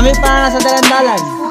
Lamig pa na nasa dalandalan.